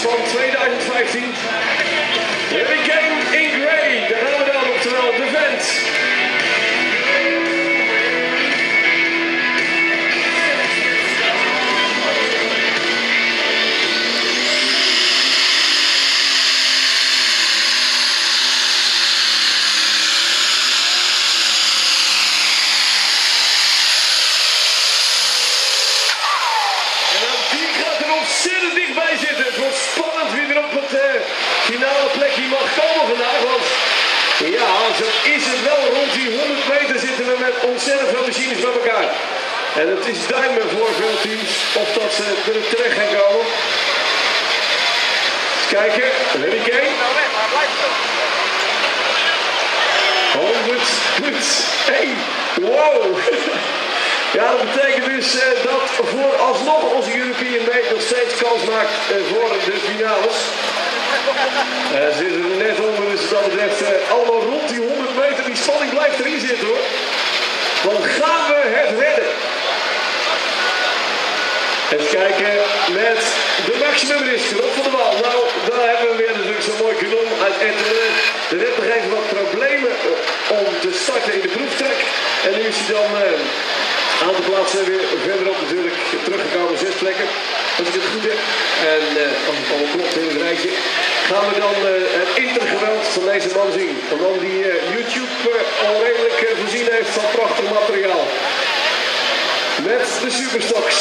van 2015. Hurricane in Grey, daar gaan we dan, oftewel zitten. Het wordt spannend wie er op het eh, finale plekje mag komen vandaag. Want ja, zo is het wel. Rond die 100 meter zitten we met ontzettend veel machines bij elkaar. En het is duimen voor veel teams of dat ze er terecht gaan komen. Eens kijken, Hurricane. 100 punt 1. Wow. Ja, dat betekent dus eh, dat voor alsnog onze European Mate nog steeds kans maakt eh, voor de finales. Eh, ze zitten er net onder, dus dat betreft allemaal rond die 100 meter. Die spanning blijft erin zitten hoor. Dan gaan we het redden. Even kijken met de maximum risk op van de bal. Nou, daar hebben we weer natuurlijk zo'n mooi kanon uit Etteren. Er werd nog even wat problemen om te starten in de proeftrek. En nu is hij dan een aantal plaatsen weer verderop natuurlijk teruggekomen. Zes plekken, als ik het goed heb. En als het allemaal klopt in het rijtje, gaan we dan eh, het intergeweld van deze man zien. Een man die eh, YouTube eh, al redelijk voorzien heeft van prachtig materiaal. Met de Superstocks.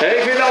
Even in.